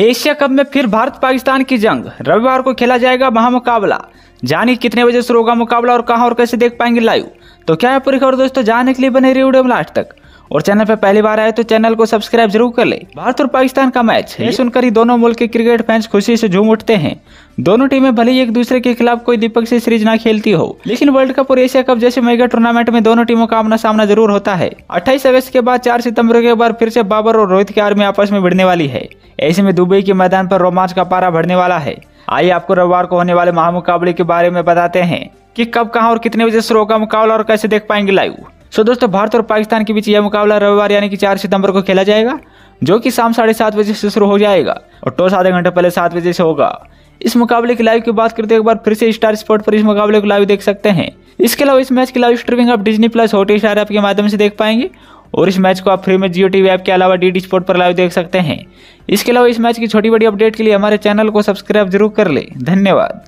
Asia cup में फिर भारत पाकिस्तान की जंग। रविवार को खेला जाएगा महामुकाबला। जानिए कितने बजे शुरू होगा मुकाबला और कहाँ और कैसे देख पाएँगे लाइव। तो क्या है पूरी खबर दोस्तों? जानने के लिए बने रही वीडियो में लास्ट तक। और चैनल पर पहली बार आए तो चैनल को सब्सक्राइब ज़रूर कर ले। भारत और पाकिस्तान का मैच। ये सुनकर ही दोनों मुल्क के क्रिकेट फैंस खुशी से झूम उठते हैं। दोनों टीमें भले ही एक दूसरे के खिलाफ कोई दीपक से सीरीज़ ना खेलती हो, लेकिन वर्ल्ड कप और एशिया कप जैसे मेगा टूर्नामेंट में दोनों टीमों का आमना सामना ज़रूर होता है। अट्ठाईस अगस्त के बाद चार सितंबर के बाद फिर से बाबर और रोहित की आर्मी आपस में भिड़ने वाली है। ऐसे में दुबई के मैदान पर रोमांच का पारा भरने वाला है। आइए आपको रविवार को होने वाले महामुकाबले के बारे में बताते हैं कि कब, कहाँ और कितने बजे शुरू होगा मुकाबला और कैसे देख पाएँगे लाइव। सो दोस्तों, भारत और पाकिस्तान के बीच यह मुकाबला रविवार यानी कि चार सितंबर को खेला जाएगा, जो कि शाम साढ़े सात बजे से शुरू हो जाएगा और टॉस आधे घंटे पहले सात बजे से होगा। इस मुकाबले की लाइव की बात करते एक बार फिर से स्टार स्पोर्ट पर इस मुकाबले को लाइव देख सकते हैं। इसके अलावा इस मैच की लाइव स्ट्रीमिंग आप Disney Plus Hotstar app के माध्यम से देख पाएँगे और इस मैच को आप फ्री में जियो टीवी ऐप के अलावा डी स्पोर्ट पर लाइव देख सकते हैं। इसके अलावा इस मैच की छोटी बड़ी अपडेट के लिए हमारे चैनल को सब्सक्राइब ज़रूर कर ले। धन्यवाद।